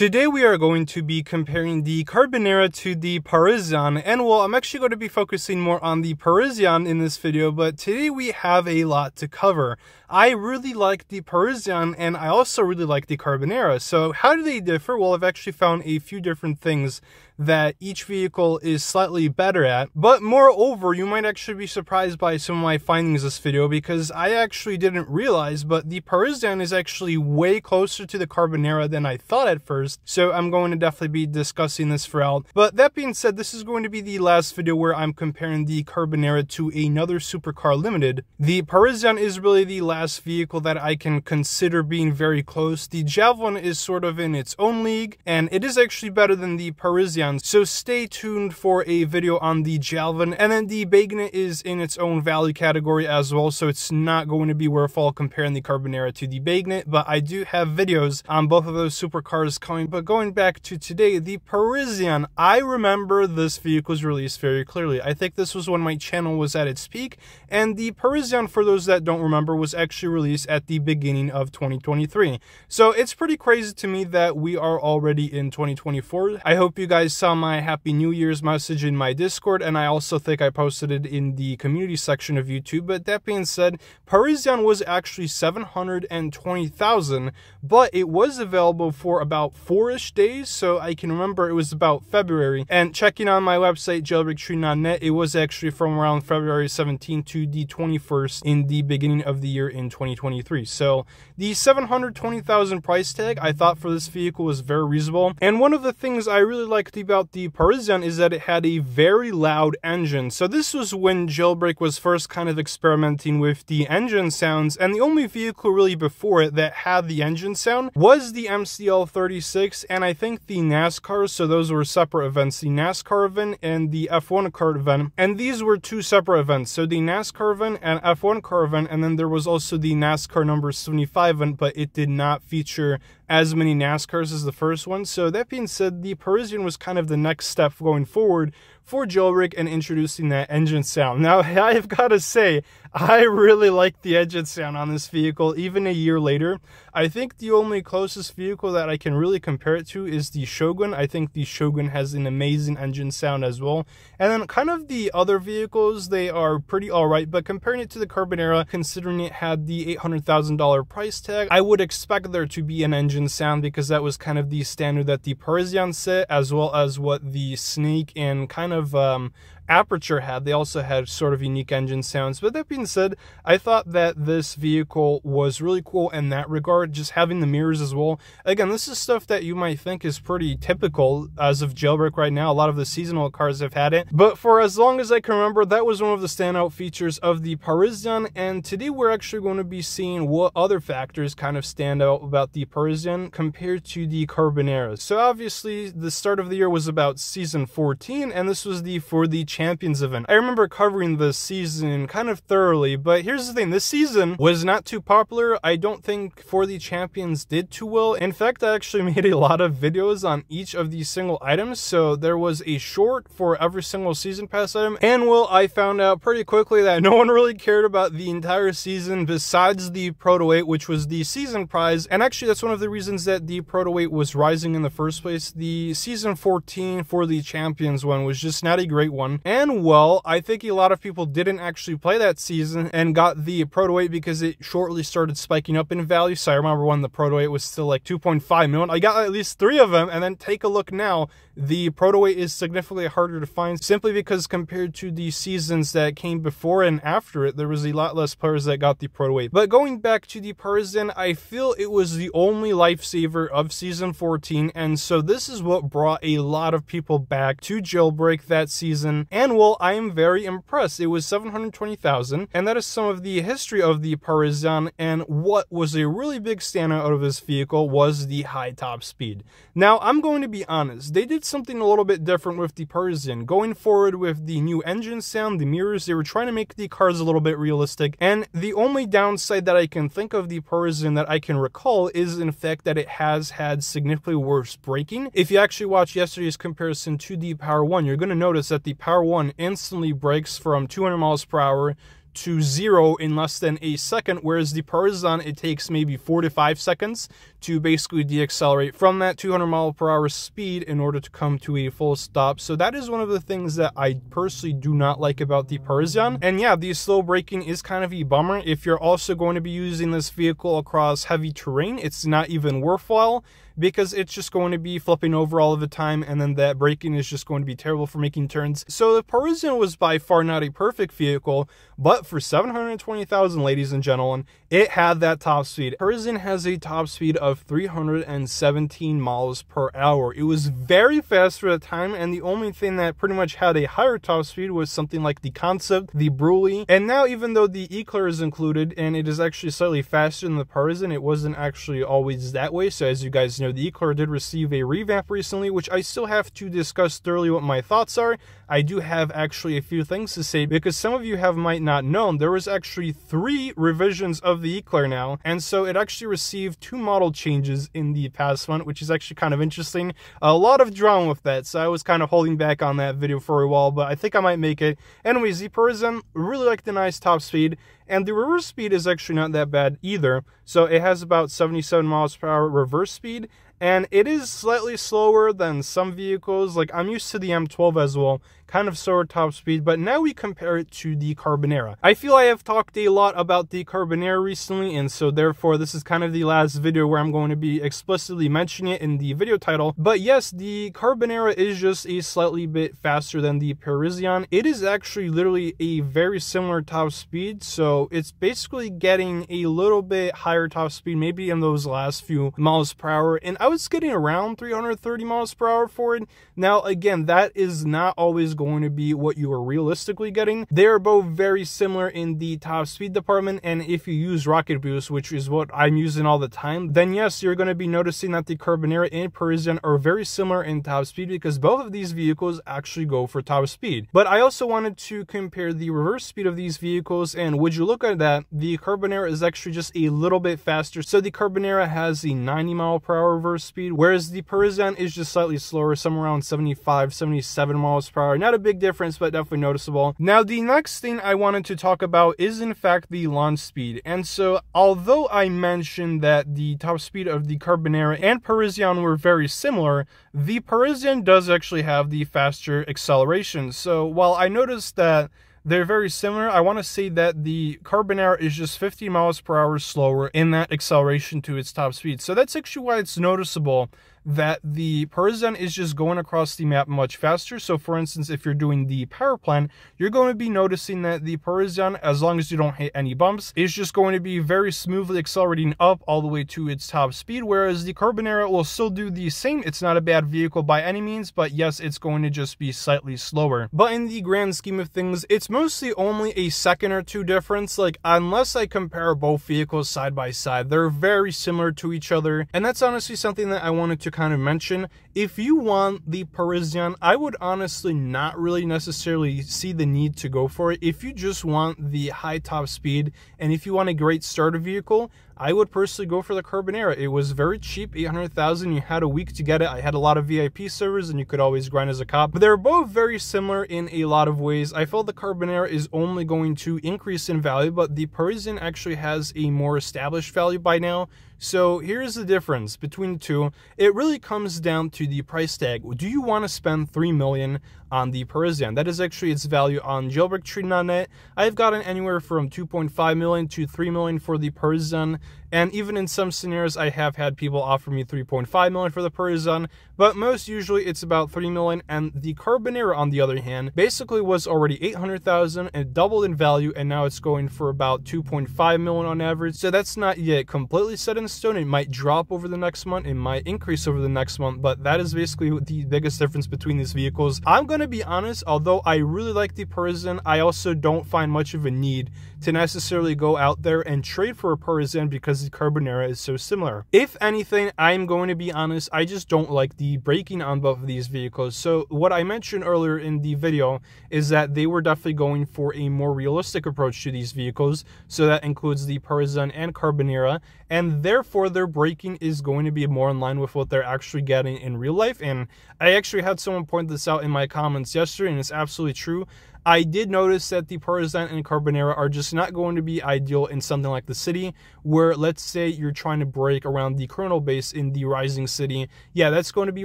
Today we are going to be comparing the Carbonara to the Parisian and well I'm actually going to be focusing more on the Parisian in this video but today we have a lot to cover. I really like the Parisian and I also really like the Carbonara. So how do they differ? Well I've actually found a few different things that each vehicle is slightly better at. But moreover, you might actually be surprised by some of my findings this video because I actually didn't realize, but the Parisian is actually way closer to the Carbonara than I thought at first. So I'm going to definitely be discussing this for throughout. But that being said, this is going to be the last video where I'm comparing the Carbonara to another supercar limited. The Parisian is really the last vehicle that I can consider being very close. The Javelin is sort of in its own league, and it is actually better than the Parisian so stay tuned for a video on the Javelin. And then the Beignet is in its own value category as well, so it's not going to be worth all comparing the Carbonara to the Beignet, but I do have videos on both of those supercars coming. But going back to today, the Parisian, I remember this vehicle's release very clearly. I think this was when my channel was at its peak, and the Parisian, for those that don't remember, was actually released at the beginning of 2023. So it's pretty crazy to me that we are already in 2024. I hope you guys saw my Happy New Year's message in my Discord, and I also think I posted it in the community section of YouTube. But that being said, Parisian was actually 720,000, but it was available for about four-ish days, so I can remember it was about February. And checking on my website, jailbreakstream.net, it was actually from around February 17 to the 21st in the beginning of the year in 2023. So the 720,000 price tag I thought for this vehicle was very reasonable. And one of the things I really liked about the Parisian is that it had a very loud engine. So this was when Jailbreak was first kind of experimenting with the engine sounds, and the only vehicle really before it that had the engine sound was the MCL 36, and I think the NASCAR, so those were separate events, the NASCAR event and the F1 car event, and these were two separate events, so the NASCAR event and F1 car event, and then there was also the NASCAR number 75 event, but it did not feature as many NASCARs as the first one. So that being said, the Parisian was kind of the next step going forward for Jailbreak and introducing that engine sound. Now, I've got to say, I really like the engine sound on this vehicle, even a year later. I think the only closest vehicle that I can really compare it to is the Shogun. I think the Shogun has an amazing engine sound as well. And then kind of the other vehicles, they are pretty alright, but comparing it to the Carbonara, considering it had the $800,000 price tag, I would expect there to be an engine sound because that was kind of the standard that the Parisian set, as well as what the Snake and kind of um, Aperture had. They also had sort of unique engine sounds. But that being said, I thought that this vehicle was really cool in that regard, just having the mirrors as well. Again, this is stuff that you might think is pretty typical as of jailbreak right now. A lot of the seasonal cars have had it. But for as long as I can remember, that was one of the standout features of the Parisian. And today we're actually going to be seeing what other factors kind of stand out about the Parisian compared to the Carbonara. So obviously, the start of the year was about season 14, and this was the for the Champions event. I remember covering this season kind of thoroughly, but here's the thing, this season was not too popular. I don't think For the Champions did too well. In fact, I actually made a lot of videos on each of these single items, so there was a short for every single season pass item, and well, I found out pretty quickly that no one really cared about the entire season besides the Proto 8, which was the season prize, and actually that's one of the reasons that the Proto 8 was rising in the first place. The season 14 for the Champions one was just not a great one, and well, I think a lot of people didn't actually play that season and got the Proto 8 because it shortly started spiking up in value. So I remember when the Proto 8 was still like 2.5 million. I got at least three of them, and then take a look now. The Proto 8 is significantly harder to find simply because compared to the seasons that came before and after it, there was a lot less players that got the Proto 8. But going back to the Parisian, I feel it was the only lifesaver of season 14, and so this is what brought a lot of people back to Jailbreak that season. And well, I am very impressed. It was 720,000, and that is some of the history of the Parisian. And what was a really big standout out of this vehicle was the high top speed. Now, I'm going to be honest, they did something a little bit different with the Parisian. Going forward with the new engine sound, the mirrors, they were trying to make the cars a little bit realistic. And the only downside that I can think of the Parisian that I can recall is in fact that it has had significantly worse braking. If you actually watch yesterday's comparison to the Power 1, you're going to notice that the Power 1 instantly brakes from 200 miles per hour to zero in less than a second, whereas the Parisian, it takes maybe four to five seconds to basically deaccelerate from that 200 mile per hour speed in order to come to a full stop. So that is one of the things that I personally do not like about the Parisian. And yeah, the slow braking is kind of a bummer. If you're also going to be using this vehicle across heavy terrain, it's not even worthwhile because it's just going to be flipping over all of the time and then that braking is just going to be terrible for making turns. So the Parisian was by far not a perfect vehicle, but for 720,000 ladies and gentlemen, it had that top speed. Parisian has a top speed of 317 miles per hour. It was very fast for the time and the only thing that pretty much had a higher top speed was something like the Concept, the Brulee, and now even though the Eclair is included and it is actually slightly faster than the Parisian, it wasn't actually always that way. So as you guys know, the Eclair did receive a revamp recently, which I still have to discuss thoroughly what my thoughts are. I do have actually a few things to say because some of you have might not known there was actually three revisions of the Eclair now, and so it actually received two model changes in the past one, which is actually kind of interesting. A lot of drama with that, so I was kind of holding back on that video for a while, but I think I might make it. Anyways, the Parisian really like the nice top speed. And the reverse speed is actually not that bad either. So it has about 77 miles per hour reverse speed and it is slightly slower than some vehicles. Like I'm used to the M12 as well, kind of slower top speed, but now we compare it to the Carbonara. I feel I have talked a lot about the Carbonara recently, and so therefore this is kind of the last video where I'm going to be explicitly mentioning it in the video title. But yes, the Carbonara is just a slightly bit faster than the Parisian. It is actually literally a very similar top speed, so it's basically getting a little bit higher top speed, maybe in those last few miles per hour, and I was getting around 330 miles per hour for it. Now, again, that is not always going to be what you are realistically getting. They're both very similar in the top speed department, and if you use Rocket Boost, which is what I'm using all the time, then yes, you're going to be noticing that the Carbonara and Parisian are very similar in top speed because both of these vehicles actually go for top speed. But I also wanted to compare the reverse speed of these vehicles, and would you look at that, the Carbonara is actually just a little bit faster. So the Carbonara has the 90 mile per hour reverse speed, whereas the Parisian is just slightly slower, somewhere around 75, 77 miles per hour. Not a big difference, but definitely noticeable. Now, the next thing I wanted to talk about is in fact the launch speed. And so, although I mentioned that the top speed of the Carbonara and Parisian were very similar, the Parisian does actually have the faster acceleration. So, while I noticed that they're very similar. I want to say that the Carbonara is just 50 miles per hour slower in that acceleration to its top speed. So that's actually why it's noticeable that the Parisian is just going across the map much faster. So for instance, if you're doing the power plant, you're going to be noticing that the Parisian, as long as you don't hit any bumps, is just going to be very smoothly accelerating up all the way to its top speed, whereas the Carbonara will still do the same. It's not a bad vehicle by any means, but yes, it's going to just be slightly slower. But in the grand scheme of things, it's mostly only a second or two difference. Like, unless I compare both vehicles side by side, they're very similar to each other. And that's honestly something that I wanted to kind of mention. If you want the Parisian, I would honestly not really necessarily see the need to go for it. If you just want the high top speed and if you want a great starter vehicle, I would personally go for the Carbonara. It was very cheap, 800,000. You had a week to get it. I had a lot of VIP servers and you could always grind as a cop. But they're both very similar in a lot of ways. I felt the Carbonara is only going to increase in value, but the Parisian actually has a more established value by now. So here's the difference between the two. It really comes down to the price tag. Do you want to spend 3 million on the Parisian? That is actually its value on jailbreaktrading.net. I've gotten anywhere from 2.5 million to 3 million for the Parisian. And even in some scenarios, I have had people offer me 3.5 million for the Parisian, but most usually it's about 3 million. And the Carbonara, on the other hand, basically was already 800,000 and doubled in value, and now it's going for about 2.5 million on average. So that's not yet completely set in stone. It might drop over the next month, it might increase over the next month, but that is basically the biggest difference between these vehicles. I'm going to be honest, although I really like the Parisian, I also don't find much of a need to necessarily go out there and trade for a Parisian because the Carbonara is so similar. If anything, I'm going to be honest, I just don't like the braking on both of these vehicles. So what I mentioned earlier in the video is that they were definitely going for a more realistic approach to these vehicles. So that includes the Parisian and Carbonera, and therefore their braking is going to be more in line with what they're actually getting in real life. And I actually had someone point this out in my comments yesterday, and it's absolutely true. I did notice that the Parmesan and Carbonara are just not going to be ideal in something like the city, where let's say you're trying to break around the criminal base in the Rising City. Yeah, that's going to be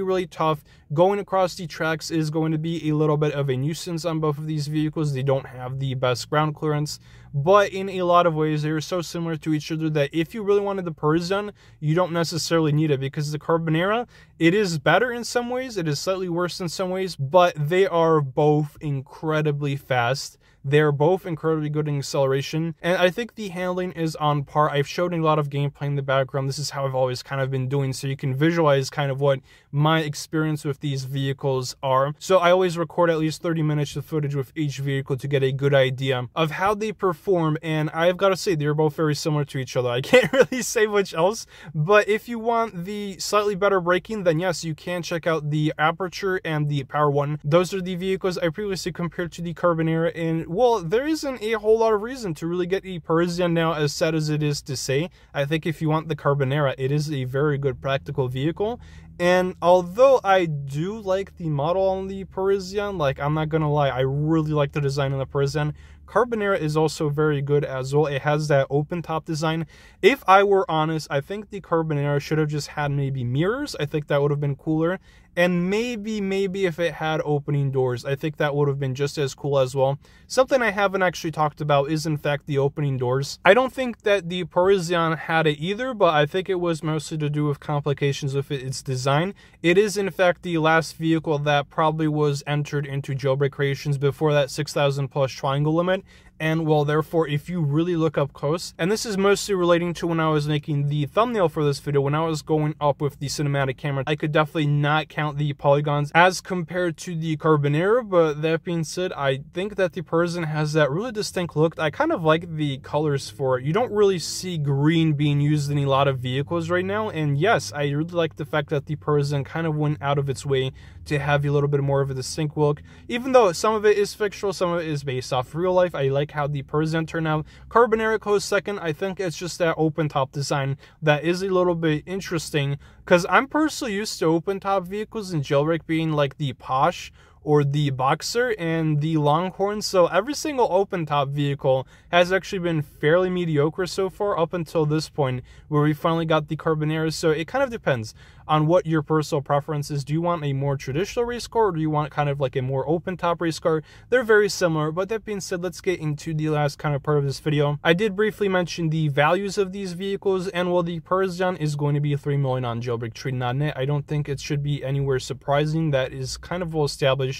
really tough. Going across the tracks is going to be a little bit of a nuisance on both of these vehicles. They don't have the best ground clearance, but in a lot of ways, they're so similar to each other that if you really wanted the Parisian, you don't necessarily need it because the Carbonera, it is better in some ways, it is slightly worse in some ways, but they are both incredibly fast. They're both incredibly good in acceleration, and I think the handling is on par. I've showed a lot of gameplay in the background. This is how I've always kind of been doing, so you can visualize kind of what my experience with these vehicles are. So I always record at least 30 minutes of footage with each vehicle to get a good idea of how they perform, and I've got to say, they're both very similar to each other. I can't really say much else, but if you want the slightly better braking, then yes, you can check out the Aperture and the Power One. Those are the vehicles I previously compared to the Carbonara, and well, there isn't a whole lot of reason to really get a Parisian now, as sad as it is to say. I think if you want the Carbonara, it is a very good practical vehicle. And although I do like the model on the Parisian, like I'm not gonna lie, I really like the design on the Parisian. Carbonara is also very good as well. It has that open top design. If I were honest, I think the Carbonara should have just had maybe mirrors. I think that would have been cooler. And maybe, maybe if it had opening doors, I think that would have been just as cool as well. Something I haven't actually talked about is, in fact, the opening doors. I don't think that the Parisian had it either, but I think it was mostly to do with complications with its design. It is, in fact, the last vehicle that probably was entered into jailbreak creations before that 6,000 plus triangle limit and well therefore if you really look up close and this is mostly relating to when I was making the thumbnail for this video when I was going up with the cinematic camera I could definitely not count the polygons as compared to the Carbonara but that being said I think that the Parisian has that really distinct look. I kind of like the colors for it. You don't really see green being used in a lot of vehicles right now and yes I really like the fact that the Parisian kind of went out of its way to have a little bit more of a distinct look. Even though some of it is fictional some of it is based off real life I like how the Parisian turned out. Carbonara goes second. I think it's just that open top design that is a little bit interesting because I'm personally used to open top vehicles and jailbreak being like the posh or the Boxer and the Longhorn. So every single open top vehicle has actually been fairly mediocre so far up until this point where we finally got the Carbonara. So it kind of depends on what your personal preference is. Do you want a more traditional race car or do you want kind of like a more open top race car? They're very similar, but that being said, let's get into the last kind of part of this video. I did briefly mention the values of these vehicles and while the Parisian is going to be 3 million on jailbreak jailbreaktrading.net, I don't think it should be anywhere surprising. That is kind of well established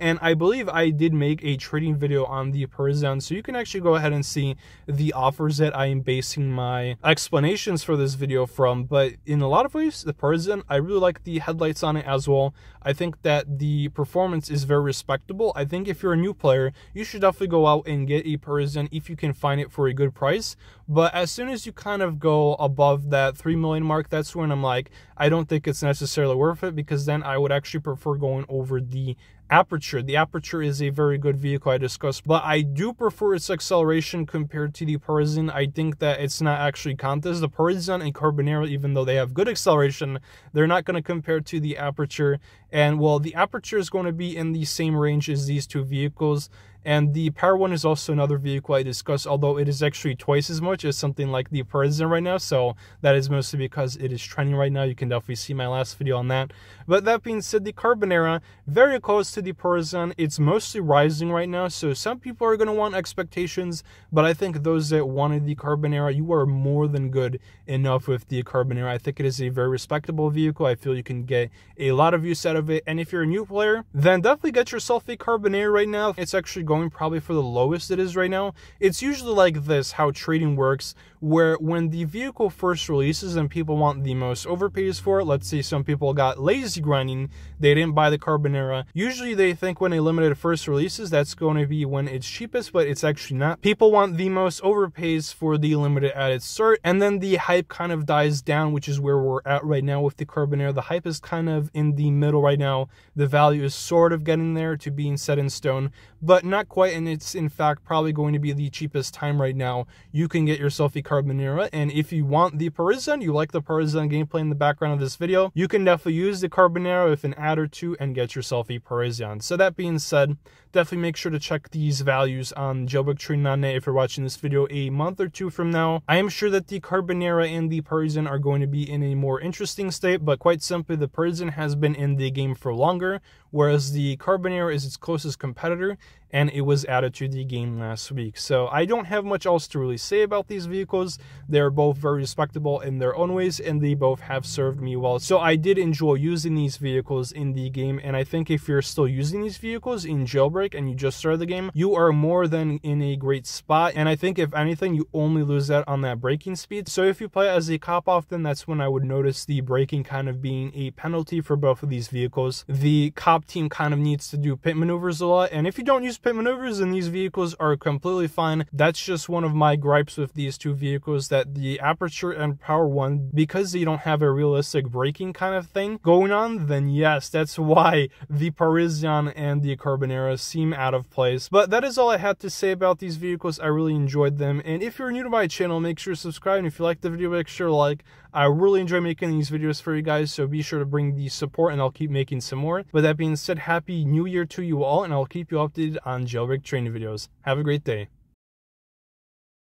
and I believe I did make a trading video on the Parisian, so you can actually go ahead and see the offers that I am basing my explanations for this video from. But in a lot of ways, the Parisian, I really like the headlights on it as well. I think that the performance is very respectable. I think if you're a new player, you should definitely go out and get a Parisian if you can find it for a good price. But as soon as you kind of go above that 3 million mark, that's when I'm like, I don't think it's necessarily worth it because then I would actually prefer going over the Aperture. The Aperture is a very good vehicle I discussed, but I do prefer its acceleration compared to the Parisian. I think that it's not actually contest. The Parisian and Carbonara, even though they have good acceleration, they're not going to compare to the Aperture. And well, the Aperture is going to be in the same range as these two vehicles. And the Power One is also another vehicle I discussed, although it is actually twice as much as something like the Parisian right now. So that is mostly because it is trending right now. You can definitely see my last video on that. But that being said, the Carbonara, very close to the Parisian. It's mostly rising right now. So some people are going to want expectations, but I think those that wanted the Carbonara, you are more than good enough with the Carbonara. I think it is a very respectable vehicle. I feel you can get a lot of use out of it. And if you're a new player, then definitely get yourself a Carbonara right now. It's actually going probably for the lowest it is right now. It's usually like this how trading works, where when the vehicle first releases and people want the most overpays for it, let's say some people got lazy grinding, they didn't buy the Carbonara. Usually they think when a limited first releases, that's going to be when it's cheapest, but it's actually not. People want the most overpays for the limited at its start, and then the hype kind of dies down, which is where we're at right now with the Carbonara. The hype is kind of in the middle right now. The value is sort of getting there to being set in stone, but not not quite, and it's in fact probably going to be the cheapest time right now. You can get yourself a Carbonara, and if you want the Parisian, you like the Parisian gameplay in the background of this video, you can definitely use the Carbonara with an ad or two and get yourself a Parisian. So that being said, definitely make sure to check these values on jailbreaktrading.net if you're watching this video a month or two from now. I am sure that the Carbonara and the Parisian are going to be in a more interesting state, but quite simply, the Parisian has been in the game for longer, whereas the Carbonara is its closest competitor, and it was added to the game last week. So I don't have much else to really say about these vehicles. They're both very respectable in their own ways, and they both have served me well. So I did enjoy using these vehicles in the game, and I think if you're still using these vehicles in jailbreak and you just started the game, you are more than in a great spot. And I think if anything, you only lose that on that braking speed. So if you play as a cop often, that's when I would notice the braking kind of being a penalty for both of these vehicles. The cop team kind of needs to do pit maneuvers a lot, and if you don't use pit maneuvers and these vehicles are completely fine. That's just one of my gripes with these two vehicles that the Aperture and Power 1, because they don't have a realistic braking kind of thing going on, then yes, that's why the Parisian and the Carbonara seem out of place. But that is all I had to say about these vehicles. I really enjoyed them. And if you're new to my channel, make sure to subscribe. And if you like the video, make sure to like. I really enjoy making these videos for you guys, so be sure to bring the support and I'll keep making some more. But that being said, happy new year to you all, and I'll keep you updated on jailbreak training videos. Have a great day.